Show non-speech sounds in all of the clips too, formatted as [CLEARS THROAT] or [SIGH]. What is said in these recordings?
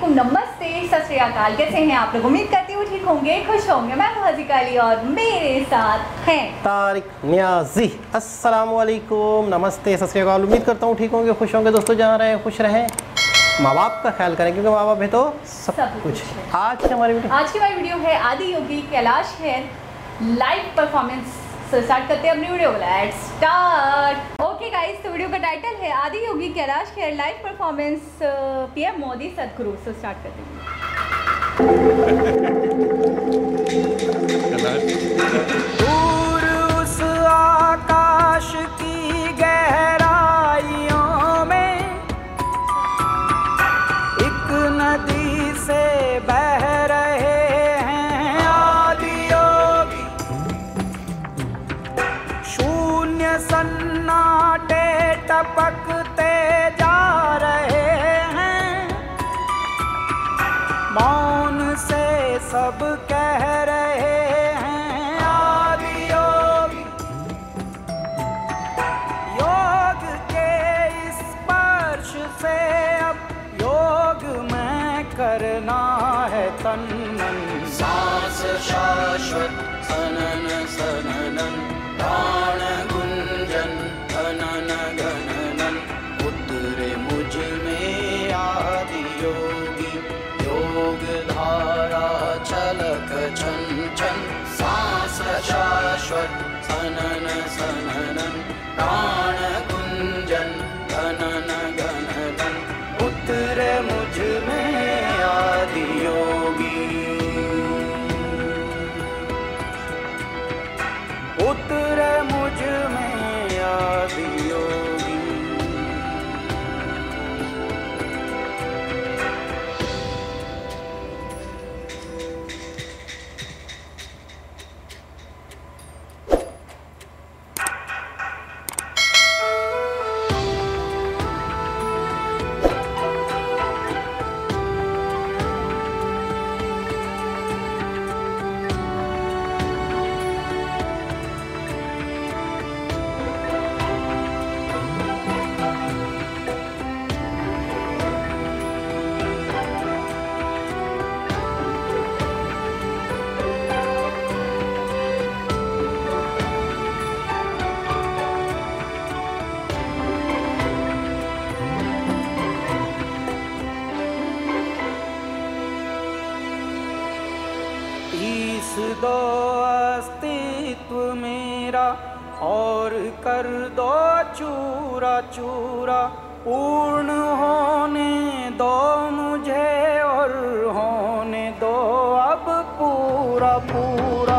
वालेकुम नमस्ते सत श्री अकाल। कैसे हैं आप लोग? उम्मीद करती हूँ ठीक होंगे खुश होंगे। मैं हजीका अली और मेरे साथ हैं। तारिक न्याजी। अस्सलाम वालेकुम नमस्ते सत श्री अकाल। उम्मीद करता हूँ ठीक होंगे खुश होंगे। दोस्तों जहाँ रहे खुश रहें। माँ बाप का ख्याल करें क्योंकि माँ बाप है तो सब, सब कुछ। आज की हमारी वीडियो आज की हमारी वीडियो है आदि योगी कैलाश है लाइव परफॉर्मेंस स्टार्ट करते हैं अपनी वीडियो स्टार्ट गाइस तो वीडियो का टाइटल है Adi Yogi Kailash Kher live performance PM Modi Sadhguru से स्टार्ट करते हैं। [LAUGHS] शाश्वत सनन सननन पीस दो अस्तित्व मेरा और कर दो चूरा चूरा। पूर्ण होने दो मुझे और होने दो अब पूरा पूरा।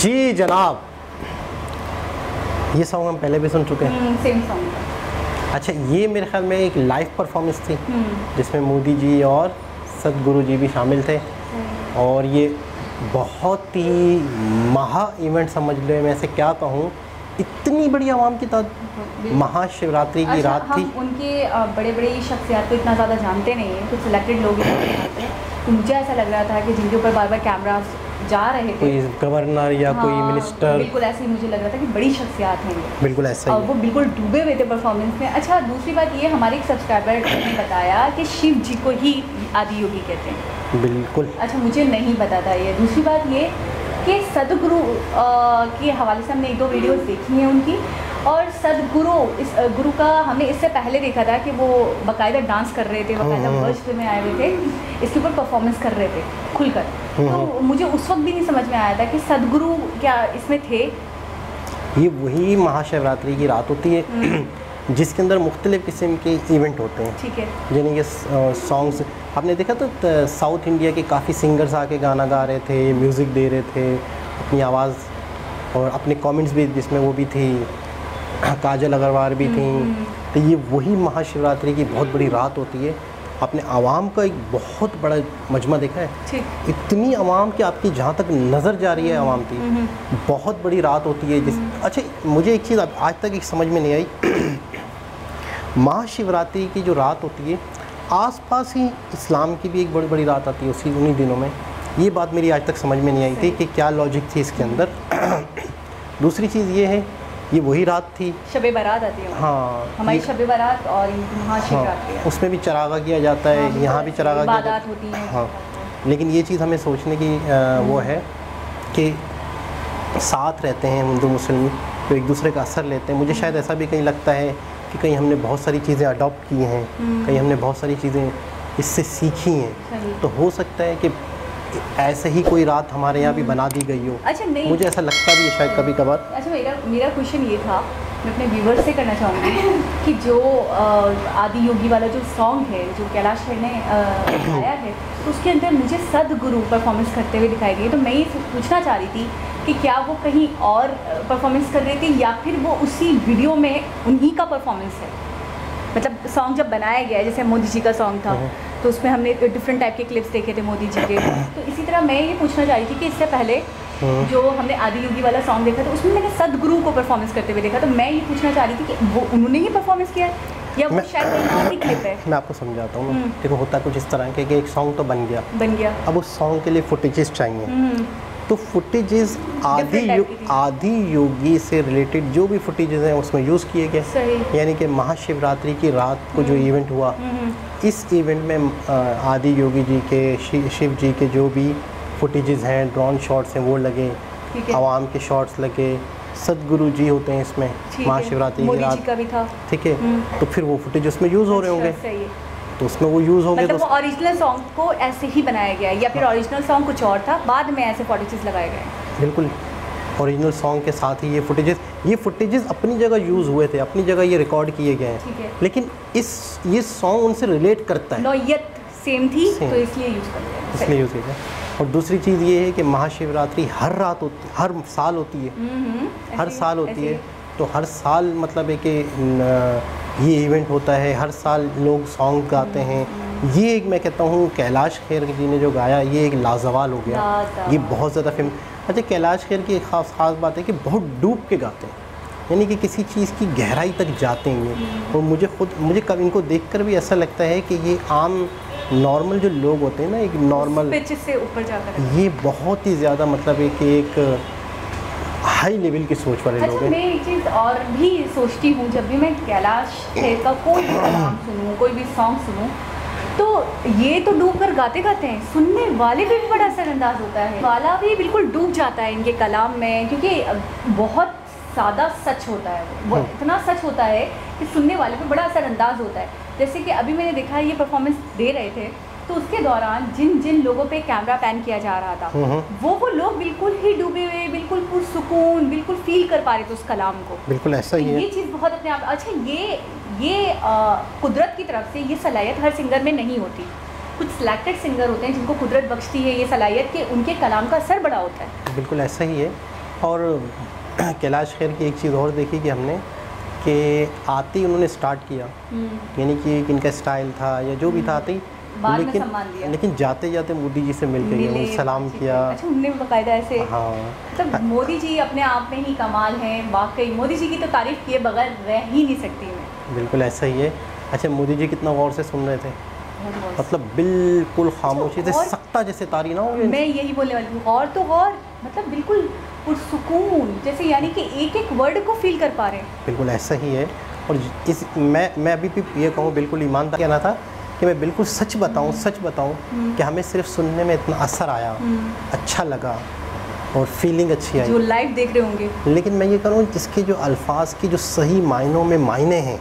जी जनाब। ये सॉन्ग हम पहले भी सुन चुके हैं। सेम सॉन्ग अच्छा ये मेरे ख्याल में एक लाइव परफॉर्मेंस थी जिसमें मोदी जी और सतगुरु जी भी शामिल थे। और ये बहुत ही महा इवेंट समझ लो मैं ऐसे क्या कहूँ इतनी बड़ी आवाम की तादाद महाशिवरात्रि की अच्छा, रात थी। उनके बड़े बड़े शख्सियात को इतना ज़्यादा जानते नहीं हैं कुछ सिलेक्टेड लोग जानते हैं। मुझे ऐसा लग रहा था कि जिनके ऊपर बार बार कैमरा जा रहे थे। कोई गवर्नर या हाँ, कोई मिनिस्टर बिल्कुल ऐसे ही मुझे लग रहा था कि बड़ी शख्सियात हैं बिल्कुल ऐसा और वो बिल्कुल डूबे हुए थे परफॉर्मेंस में। अच्छा दूसरी बात ये हमारे एक सब्सक्राइबर ने बताया कि शिव जी को ही आदि योगी कहते हैं। बिल्कुल। अच्छा मुझे नहीं पता था ये। दूसरी बात ये कि सदगुरु के हवाले से हमने एक दो वीडियोस देखी हैं उनकी। और सदगुरु इस गुरु का हमने इससे पहले देखा था कि वो बाकायदा डांस कर रहे थे बाकायदा हम्म, हम्म। में आए हुए थे इसके ऊपर परफॉर्मेंस कर रहे थे खुलकर। तो मुझे उस वक्त भी नहीं समझ में आया था कि सदगुरु क्या इसमें थे। ये वही महाशिवरात्रि की रात होती है हम्म। [CLEARS THROAT] जिसके अंदर मुख्तलिफ़ किस्म के इवेंट होते हैं। ठीक है। यानी कि सॉन्ग्स आपने देखा तो साउथ इंडिया के काफ़ी सिंगर्स आके गाना गा रहे थे म्यूज़िक दे रहे थे अपनी आवाज़ और अपने कमेंट्स भी जिसमें वो भी थी। [CLEARS THROAT] काजल अग्रवाल भी थी। हम्म। तो ये वही महाशिवरात्रि की बहुत बड़ी रात होती है। आपने आवाम का एक बहुत बड़ा मजमा देखा है। इतनी आवाम कि आपकी जहाँ तक नज़र जा रही है आवाम की हम्म, बहुत बड़ी रात होती है जिस अच्छा मुझे एक चीज़ आज तक एक समझ में नहीं आई। [CLEARS THROAT] महाशिवरात्रि की जो रात होती है आसपास ही इस्लाम की भी एक बड़ी बड़ी रात आती है उसी उन्हीं दिनों में। ये बात मेरी आज तक समझ में नहीं आई थी कि क्या लॉजिक थी इसके अंदर। [CLEARS THROAT] दूसरी चीज़ ये है ये वही रात थी। शबे बारात आती है। हाँ हमारी शबे बारात और हाँ उसमें भी चरागा किया जाता है हाँ, यहाँ भी चरागा किया जाता होती हैं। हाँ लेकिन ये चीज़ हमें सोचने की अ, वो है कि साथ रहते हैं हिंदू मुस्लिम तो एक दूसरे का असर लेते हैं। मुझे शायद ऐसा भी कहीं लगता है कि कहीं हमने बहुत सारी चीज़ें अडॉप्ट की हैं कहीं हमने बहुत सारी चीज़ें इससे सीखी हैं। तो हो सकता है कि ऐसे ही कोई रात हमारे यहाँ भी बना दी गई हो। अच्छा नहीं। मुझे ऐसा लगता भी है शायद कभी कभार। अच्छा मेरा मेरा क्वेश्चन ये था मैं अपने व्यूवर से करना चाहूँगी [COUGHS] कि जो आदि योगी वाला जो सॉन्ग है जो कैलाश खेर ने [COUGHS] गाया है तो उसके अंदर मुझे सदगुरु परफॉर्मेंस करते हुए दिखाई दी तो मैं ये पूछना चाह रही थी कि क्या वो कहीं और परफॉर्मेंस कर रहे थे या फिर वो उसी वीडियो में उन्हीं का परफॉर्मेंस है? मतलब सॉन्ग जब बनाया गया है जैसे मोदी जी का सॉन्ग था हम्म। तो उसमें हमने डिफरेंट टाइप के क्लिप्स देखे थे मोदी जी के। [COUGHS] तो इसी तरह मैं ये पूछना चाह रही थी कि इससे पहले हम्म। जो हमने आदि योगी वाला सॉन्ग देखा था उसमें मैंने सदगुरु को परफॉर्मेंस करते हुए देखा तो मैं ये पूछना चाह रही थी कि वो उन्होंने ही परफॉर्मेंस किया है? या वो मैं- शायद ही क्लिप है? मैं आपको समझाता हूँ। हम्म। देखो होता कुछ इस तरह के कि एक सॉन्ग तो बन गया। बन गया। अब उस सॉन्ग के लिए फुटेजेस चाहिए। हम्म, तो फुटेजेस आदि यो, आदि योगी से रिलेटेड जो भी फुटेजेस हैं उसमें यूज़ किए गए। यानी कि महाशिवरात्रि की रात को जो इवेंट हुआ हम्म, इस इवेंट में आदि योगी जी के शि, शिव जी के जो भी फुटेजेस हैं ड्रोन शॉट्स हैं वो लगे। आवाम के शॉट्स लगे। सदगुरु जी होते हैं इसमें महाशिवरात्रि की रात। ठीक है? हम्म। तो फिर वो फुटेज उसमें यूज़ हो रहे अच्छा, होंगे। तो उसमें वो यूज़ होंगे मतलब तो ओरिजिनल सॉन्ग को ऐसे ही बनाया गया है या फिर ओरिजिनल सॉन्ग कुछ और था बाद में ऐसे फॉटेजेस लगाए गए बिल्कुल। ओरिजिनल सॉन्ग के साथ ही ये फुटेजेस ये फुटेजेस अपनी जगह यूज़ हुए थे अपनी जगह ये रिकॉर्ड किए गए हैं। लेकिन इस ये सॉन्ग उनसे रिलेट करता है। नौयत सेम थी Same. तो इसलिए यूज़ कर लिया। इसलिए यूज़ किया और दूसरी चीज़ ये है कि महाशिवरात्रि हर रात होती हर साल होती है। हम्म, हम्म, हर साल होती है। तो हर साल मतलब है कि ये इवेंट होता है हर साल लोग सॉन्ग गाते हैं। ये एक मैं कहता हूँ कैलाश खेर जी ने जो गाया ये एक लाजवाल हो गया। ये बहुत ज़्यादा फेम अच्छा कैलाश खेर की एक खास खास बात है कि बहुत डूब के गाते हैं। यानी कि किसी चीज़ की गहराई तक जाते हैं ये और मुझे खुद मुझे कभी इनको देखकर भी ऐसा लगता है कि ये आम नॉर्मल जो लोग होते हैं ना एक नॉर्मल से ऊपर जाकर। ये बहुत ही ज़्यादा मतलब एक एक हाई लेवल की सोच वाले लोग अच्छा हैं। मैं एक चीज़ और भी सोचती हूँ जब भी मैं कैलाश खेर का कोई भी [COUGHS] कलाम सुनूँ कोई भी सॉन्ग सुनूँ तो ये तो डूब कर गाते गाते हैं। सुनने वाले पे भी बड़ा असरअंदाज होता है। वाला भी बिल्कुल डूब जाता है इनके कलाम में क्योंकि बहुत ज़्यादा सच होता है। वो हम्म। इतना सच होता है कि सुनने वाले पे बड़ा असरअंदाज होता है। जैसे कि अभी मैंने देखा ये परफॉर्मेंस दे रहे थे तो उसके दौरान जिन जिन लोगों पे कैमरा पैन किया जा रहा था हम्म, हम्म। वो वो लोग बिल्कुल ही डूबे हुए बिल्कुल पुरसकून बिल्कुल फील कर पा रहे थे उस कलाम को। बिल्कुल ऐसा ही है। ये चीज़ बहुत अपने आप अच्छा ये ये आ, कुदरत की तरफ़ से ये सलाहियत हर सिंगर में नहीं होती। कुछ सिलेक्टेड सिंगर होते हैं जिनको कुदरत बख्शती है ये सलाहियत कि उनके कलाम का असर बड़ा होता है। बिल्कुल ऐसा ही है। और [CLEARS THROAT] कैलाश खेर की एक चीज़ और देखी कि हमने कि आते ही उन्होंने स्टार्ट किया। यानी कि इनका स्टाइल था या जो भी था आते ही बाद में सम्मान दिया। लेकिन जाते जाते मोदी जी से मिल गए सलाम किया। अच्छा उनने भी बाकायदा ऐसे हाँ। मतलब मोदी जी अपने आप में ही कमाल हैं वाकई। मोदी जी की तो तारीफ़ किए बगैर रह ही नहीं सकती मैं। बिल्कुल ऐसा ही है। अच्छा मोदी जी कितना गौर से सुन रहे थे। मतलब बिल्कुल खामोशी से और- सख्ता जैसे तारी ना हो मैं यही बोलने वाली हूँ और तो गौर मतलब बिल्कुल पुरसुकून जैसे यानी कि एक एक वर्ड को फील कर पा रहे हैं। बिल्कुल ऐसा ही है। और इस मैं मैं अभी भी ये कहूँ बिल्कुल ईमानदार कहना था कि मैं बिल्कुल सच बताऊँ सच बताऊँ कि हमें सिर्फ़ सुनने में इतना असर आया अच्छा लगा और फीलिंग अच्छी आई। जो लाइव देख रहे होंगे। लेकिन मैं ये करूँ इसके जो अल्फाज की जो सही मायनों में मायने हैं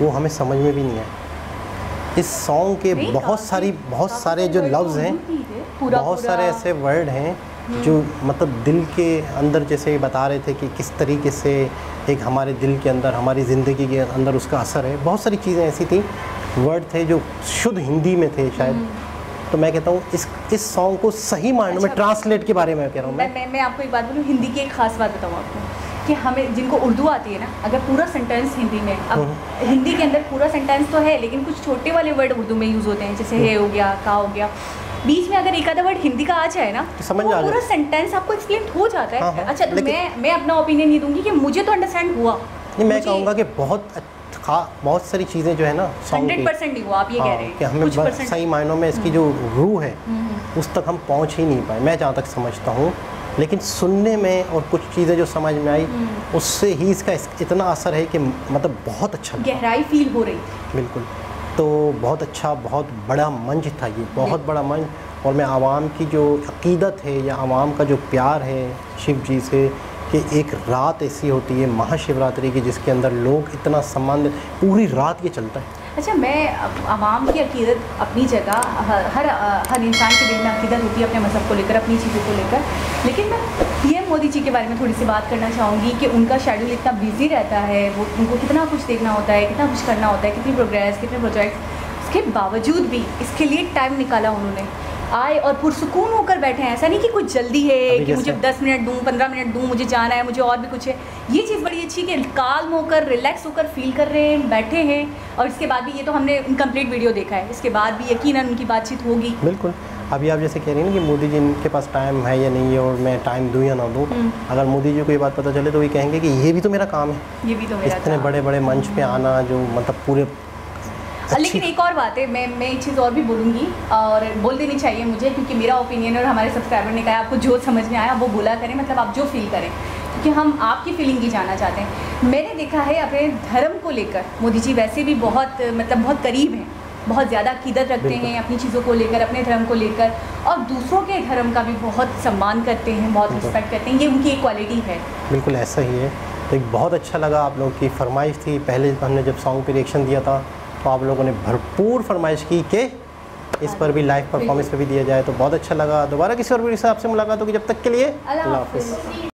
वो हमें समझ में भी नहीं आए। इस सॉन्ग के बहुत सारी बहुत सारे जो लफ्ज़ हैं उर्दू ही बहुत सारे ऐसे वर्ड हैं जो मतलब दिल के अंदर जैसे बता रहे थे कि किस तरीके से एक हमारे दिल के अंदर हमारी ज़िंदगी के अंदर उसका असर है। बहुत सारी चीज़ें ऐसी थी वर्ड थे जो शुद्ध हिंदी में थे शायद। तो मैं कहता हूँ इस इस सॉन्ग को सही मायनों में अच्छा। ट्रांसलेट के बारे में कह रहा हूँ मैं मैं। मैं मैं आपको एक बात बोलूँ हिंदी की एक खास बात बताऊँ आपको कि हमें जिनको उर्दू आती है ना अगर पूरा सेंटेंस हिंदी में अब हम्म। हिंदी के अंदर पूरा सेंटेंस तो है लेकिन कुछ छोटे वाले वर्ड उर्दू में यूज़ होते हैं जैसे हम्म। है हो गया का हो गया। बीच में अगर एक आधा वर्ड हिंदी का आ जाए ना तो समझ वो पूरा सेंटेंस आपको एक्सप्लेन हो जाता है। हाँ, हाँ, अच्छा तो मैं मैं अपना ओपिनियन ये दूँगी कि मुझे तो अंडरस्टैंड हुआ। नहीं मैं कहूँगा कि बहुत खा बहुत सारी चीज़ें जो है ना सॉन्ग हंड्रेड परसेंट आप ये कह हाँ, रहे हैं। कि हमें बस सही मायनों में इसकी जो रूह है हम्म, उस तक हम पहुँच ही नहीं पाए। मैं जहाँ तक समझता हूँ लेकिन सुनने में और कुछ चीज़ें जो समझ में आई हम्म। उससे ही इसका इतना असर है कि मतलब बहुत अच्छा गहराई फील हो रही थी। बिल्कुल। तो बहुत अच्छा बहुत बड़ा मंच था ये बहुत बड़ा मंच। और मैं आवाम की जो अकीदत है या आवाम का जो प्यार है शिव जी से कि एक रात ऐसी होती है, महाशिवरात्रि की, जिसके अंदर लोग इतना सम्मान पूरी रात ये चलता है। अच्छा मैं आवाम की अकीदत अपनी जगह, हर हर हर इंसान के दिल में अकीदत होती है अपने मज़हब को लेकर, अपनी चीज़ों को लेकर। लेकिन मैं पीएम मोदी जी के बारे में थोड़ी सी बात करना चाहूँगी कि उनका शेड्यूल इतना बिज़ी रहता है, वो, उनको कितना कुछ देखना होता है, कितना कुछ करना होता है, कितनी प्रोग्रेस कितने प्रोजेक्ट्स उसके बावजूद भी इसके लिए टाइम निकाला उन्होंने। आए और पुरसुकून होकर बैठे हैं। ऐसा नहीं कि कुछ जल्दी है कि मुझे दस मिनट दूँ पंद्रह मिनट दूँ मुझे जाना है मुझे और भी कुछ है। ये चीज़ बड़ी अच्छी कि काल्म होकर रिलैक्स होकर फील कर रहे हैं बैठे हैं। और इसके बाद भी ये तो हमने इनकम्प्लीट वीडियो देखा है। इसके बाद भी यकीनन उनकी बातचीत होगी। बिल्कुल। अभी आप जैसे कह रही हैं कि मोदी जी के पास टाइम है या नहीं है और मैं टाइम दूँ या ना दूँ हम्म। अगर मोदी जी को ये बात पता चले तो ये कहेंगे कि ये भी तो मेरा काम है। ये भी तो मेरा इतने बड़े बड़े मंच पे आना जो मतलब पूरे [LAUGHS] लेकिन एक और बात है मैं मैं एक चीज़ और भी बोलूँगी और बोल देनी चाहिए मुझे क्योंकि मेरा ओपिनियन और हमारे सब्सक्राइबर ने कहा आपको जो समझ में आया वो बोला करें मतलब आप जो फील करें क्योंकि हम आपकी फीलिंग की जानना चाहते हैं। मैंने देखा है अपने धर्म को लेकर मोदी जी वैसे भी बहुत मतलब बहुत करीब हैं बहुत ज़्यादा अकीदत रखते हैं अपनी चीज़ों को लेकर अपने धर्म को लेकर और दूसरों के धर्म का भी बहुत सम्मान करते हैं बहुत रिस्पेक्ट करते हैं ये उनकी एक क्वालिटी है। बिल्कुल ऐसा ही है। तो एक बहुत अच्छा लगा आप लोगों की फरमाइश थी पहले हमने जब सॉन्ग पे रिएक्शन दिया था तो आप लोगों ने भरपूर फरमाइश की कि इस पर भी लाइव परफॉर्मेंस पर भी दिया जाए। तो बहुत अच्छा लगा। दोबारा किसी और वीडियो से आपसे मुलाकात होगी। जब तक के लिए अल्लाह हाफिज़।